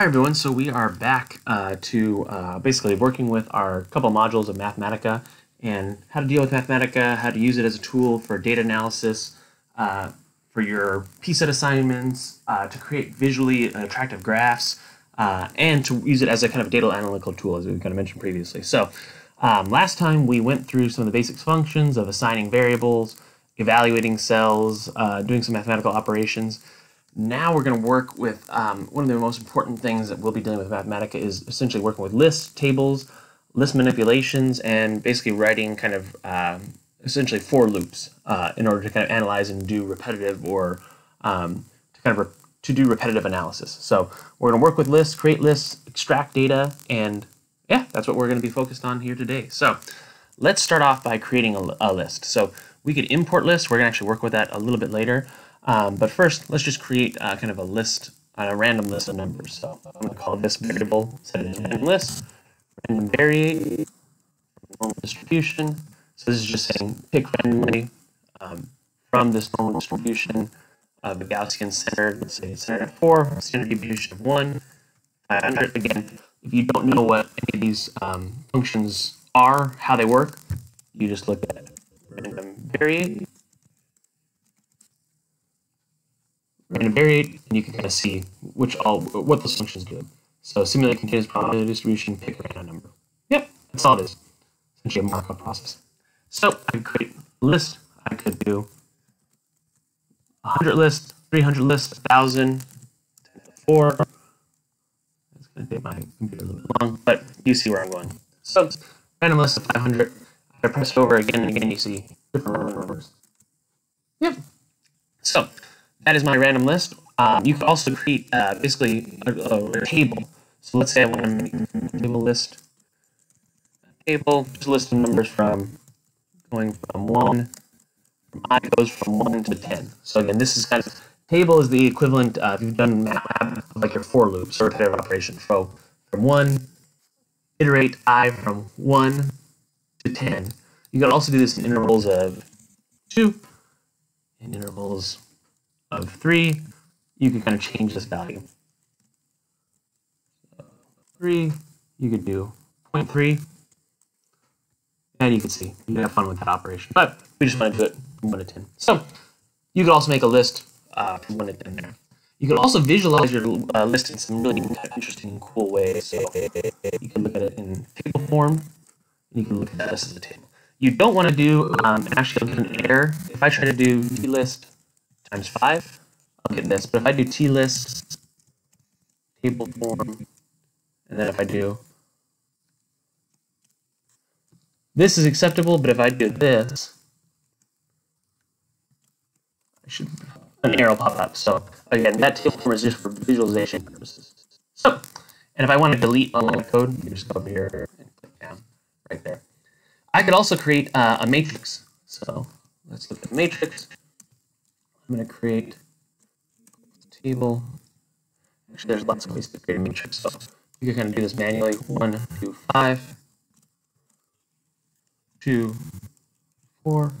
Hi everyone, so we are back uh, to uh, basically working with our couple modules of Mathematica and how to deal with Mathematica, how to use it as a tool for data analysis, uh, for your PSET assignments, uh, to create visually attractive graphs, uh, and to use it as a kind of data analytical tool as we kind of mentioned previously. So um, last time we went through some of the basic functions of assigning variables, evaluating cells, uh, doing some mathematical operations. Now we're going to work with um, one of the most important things that we'll be dealing with Mathematica is essentially working with lists, tables, list manipulations, and basically writing kind of um, essentially for loops uh, in order to kind of analyze and do repetitive or um, to kind of to do repetitive analysis. So we're going to work with lists, create lists, extract data, and yeah, that's what we're going to be focused on here today. So let's start off by creating a, a list. So we could import lists. We're going to actually work with that a little bit later. Um, but first, let's just create uh, kind of a list, a random list of numbers. So I'm going to call this variable set it random list, random variate, normal distribution. So this is just saying pick randomly um, from this normal distribution of the Gaussian center. Let's say center at 4, standard deviation of 1, 500. Again, if you don't know what any of these um, functions are, how they work, you just look at random variate random variate, and you can kind of see which all what those functions do. So simulate continuous probability distribution, pick a random number. Yep, that's all it is. Essentially a Markov process. So I could create a list. I could do 100 list, 300 list, 1,000, 4. It's going to take my computer a little bit long, but you see where I'm going. So random list of 500. I press over again and again, you see different numbers. Yep. So that is my random list. Um, you can also create uh, basically a, a, table. So let's say I want to make a list. A table, just list of numbers from going from 1, from i goes from 1 to 10. So again, this is kind of, table is the equivalent, uh, if you've done math, like your for loops or repetitive operation. So from 1, iterate i from 1 to 10. You can also do this in intervals of 2, in intervals of 3, you can kind of change this value. So 3, you could do 0.3, and you can see, you can have fun with that operation. But we just want to do it from 1 to 10. So you could also make a list uh, from 1 to 10 there. You can also visualize your uh, list in some really interesting, cool ways. So you can look at it in table form, and you can look at this as a table. You don't want to do, um, actually an error. If I try to do list times 5, I'll get this. But if I do t-list, table form, and then if I do this is acceptable, but if I do this, I should an arrow pop up. So again, that table form is just for visualization purposes. So, and if I want to delete all my code, you just go here and click down right there. I could also create uh, a matrix. So let's look at matrix. I'm going to create a table. Actually, there's lots of ways to create a matrix. So you can kind of do this manually. One, two, five, two, four.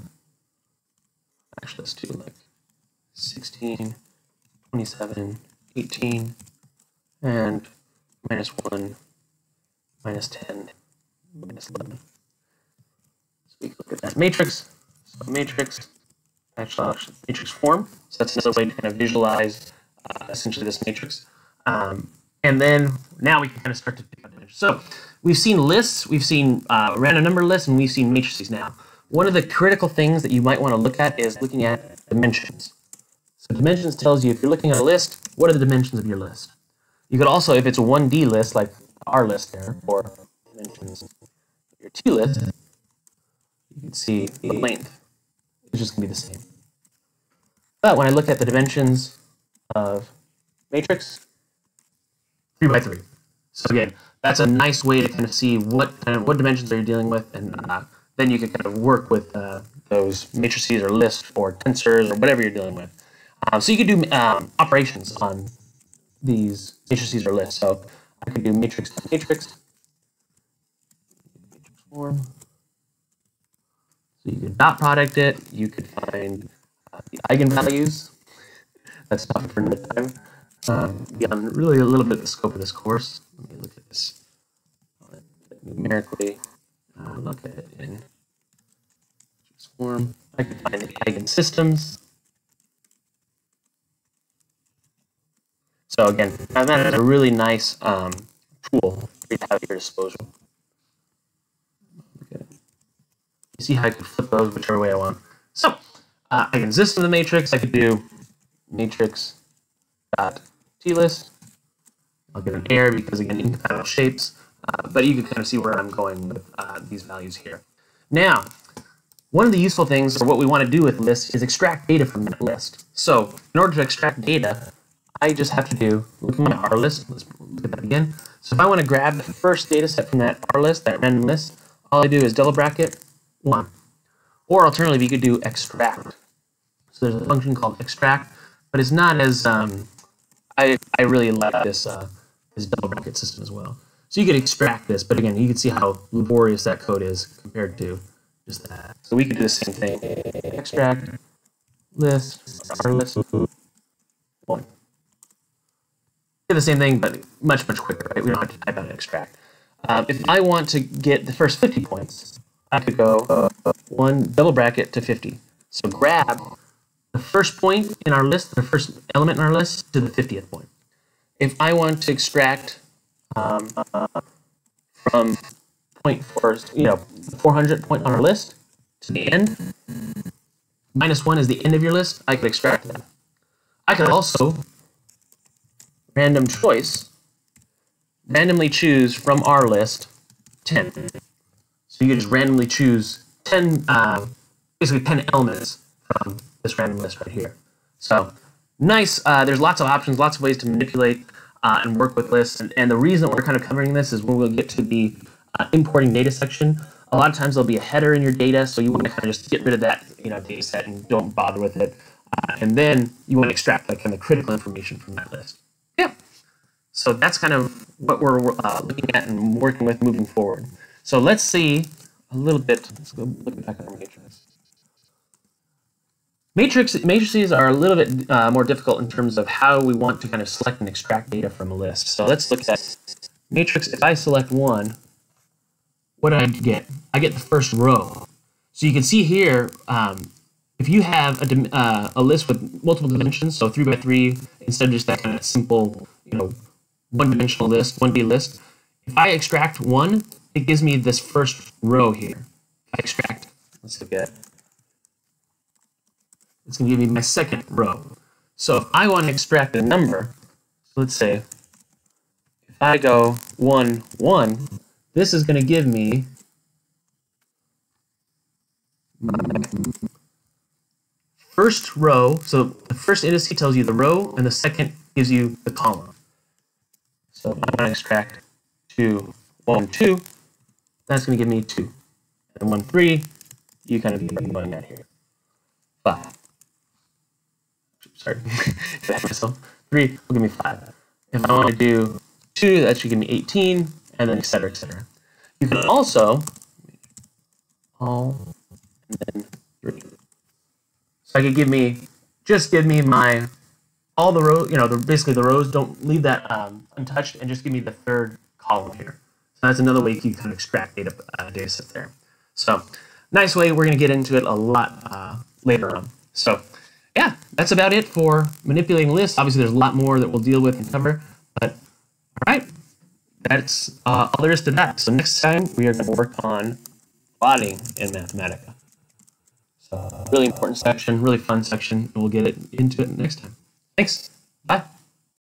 Actually, let's do like 16, 27, 18, and minus 1, minus 10, minus 11. So we can look at that matrix. So matrix, actually, matrix form. So that's another way to kind of visualize uh, essentially this matrix. Um, and then now we can kind of start to pick out dimensions. So we've seen lists, we've seen uh, random number lists, and we've seen matrices now. One of the critical things that you might want to look at is looking at dimensions. So dimensions tells you if you're looking at a list, what are the dimensions of your list? You could also, if it's a 1D list, like our list there, or dimensions your T list, you can see the length is just going to be the same. But when I look at the dimensions of matrix, 3 by 3. So again, that's a nice way to kind of see what kind of, what dimensions are you dealing with, and uh, then you can kind of work with uh, those matrices or lists or tensors or whatever you're dealing with. Um, so you could do um, operations on these matrices or lists. So I could do matrix matrix, matrix form. So you could dot product it. You could find eigenvalues. That's not for another time. um, beyond really a little bit the scope of this course. Let me look at this numerically. Uh, look at it in form. I can find the eigensystems. So again, that is a really nice um, tool for you to have at your disposal. Okay. You see how I can flip those whichever way I want. So uh, I can exist in the matrix. I could do matrix dot t-list. I'll get an error because again incompatible shapes. Uh, but you can kind of see where I'm going with uh, these values here. Now, one of the useful things, or what we want to do with lists, is extract data from that list. So, in order to extract data, I just have to do, look at my R list, let's look at that again. So if I want to grab the first data set from that R list, that random list, all I do is double bracket 1. Or alternatively, you could do extract. So there's a function called extract, but it's not as, um, I, I really like this, uh, this double bracket system as well. So you could extract this, but again, you can see how laborious that code is compared to just that. So we could do the same thing. Extract list, R list, one. Do the same thing, but much, much quicker, right? We don't have to type out extract. Um, if I want to get the first 50 points, I go uh, one double bracket to 50. So grab the first point in our list, the first element in our list, to the 50th point. If I want to extract um, uh, from point four, you know, 400 point on our list to the end. Minus one is the end of your list. I could extract that. I could also random choice, randomly choose from our list 10. So you can just randomly choose 10, uh, basically 10 elements from this random list right here. So nice. Uh, there's lots of options, lots of ways to manipulate uh, and work with lists. And, and the reason we're kind of covering this is when we'll get to the uh, importing data section. A lot of times there'll be a header in your data, so you want to kind of just get rid of that you know data set and don't bother with it. Uh, and then you want to extract like kind of critical information from that list. Yeah. So that's kind of what we're uh, looking at and working with moving forward. So let's see a little bit. Let's go look back at our matrix. Matrix, matrices are a little bit uh, more difficult in terms of how we want to kind of select and extract data from a list. So let's look at matrix. If I select one, what do I get? I get the first row. So you can see here, um, if you have a, uh, a list with multiple dimensions, so 3 by 3 instead of just that kind of simple, you know, one-dimensional list, 1D list, if I extract one, it gives me this first row here. I extract, let's look at it's going to give me my second row. So if I want to extract a number, so let's say if I go 1, 1, this is going to give me first row. So the first indice tells you the row, and the second gives you the column. So if I want to extract 2, 1, 2, that's going to give me 2. And 1, 3, you kind of be going out here. 5 sorry, myself. Three will give me five. If I want to do two, that should give me 18, and then et cetera, et cetera. You can also, all, and then three. So I could give me, just give me my, all the rows, you know, the, basically the rows, don't leave that um, untouched, and just give me the third column here. That's another way you can kind of extract data, uh, data set there. So nice way, we're going to get into it a lot uh, later on. So yeah, that's about it for manipulating lists. Obviously, there's a lot more that we'll deal with and cover, but all right, that's uh, all there is to that. So next time, we are going to work on plotting in Mathematica. So really important section, really fun section, and we'll get it into it next time. Thanks. Bye.